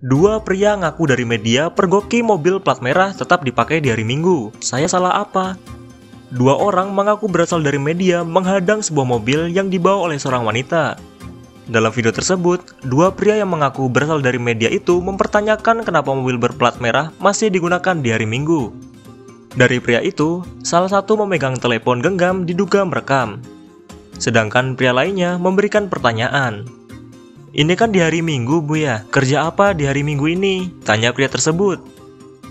Dua pria ngaku dari media pergoki mobil plat merah tetap dipakai di hari Minggu. Saya salah apa? Dua orang mengaku berasal dari media menghadang sebuah mobil yang dibawa oleh seorang wanita. Dalam video tersebut, dua pria yang mengaku berasal dari media itu mempertanyakan kenapa mobil berplat merah masih digunakan di hari Minggu. Dari pria itu, salah satu memegang telepon genggam diduga merekam. Sedangkan pria lainnya memberikan pertanyaan. Ini kan di hari Minggu, Bu ya. Kerja apa di hari Minggu ini? Tanya pria tersebut.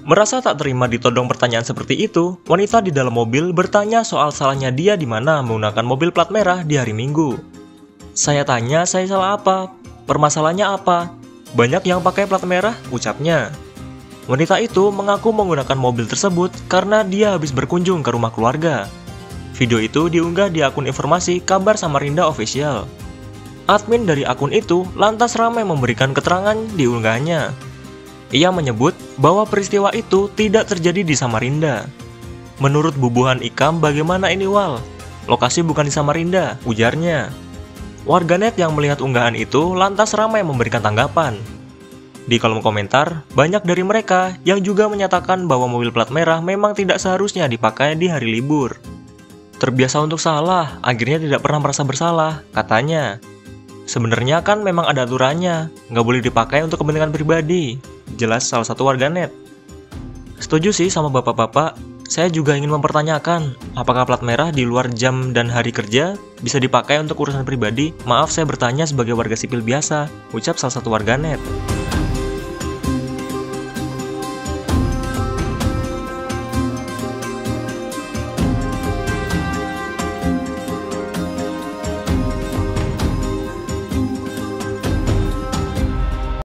Merasa tak terima ditodong pertanyaan seperti itu, wanita di dalam mobil bertanya soal salahnya dia di mana menggunakan mobil plat merah di hari Minggu. Saya tanya, saya salah apa? Permasalahannya apa? Banyak yang pakai plat merah, ucapnya. Wanita itu mengaku menggunakan mobil tersebut karena dia habis berkunjung ke rumah keluarga. Video itu diunggah di akun informasi Kabar Samarinda Official. Admin dari akun itu lantas ramai memberikan keterangan di unggahannya. Ia menyebut bahwa peristiwa itu tidak terjadi di Samarinda. Menurut Bubuhan Ikam, bagaimana ini Wal? Lokasi bukan di Samarinda, ujarnya. Warganet yang melihat unggahan itu lantas ramai memberikan tanggapan. Di kolom komentar, banyak dari mereka yang juga menyatakan bahwa mobil plat merah memang tidak seharusnya dipakai di hari libur. Terbiasa untuk salah, akhirnya tidak pernah merasa bersalah, katanya. Sebenarnya kan memang ada aturannya, nggak boleh dipakai untuk kepentingan pribadi. Jelas salah satu warganet. Setuju sih sama bapak-bapak, saya juga ingin mempertanyakan, apakah plat merah di luar jam dan hari kerja bisa dipakai untuk urusan pribadi? Maaf saya bertanya sebagai warga sipil biasa, ucap salah satu warganet.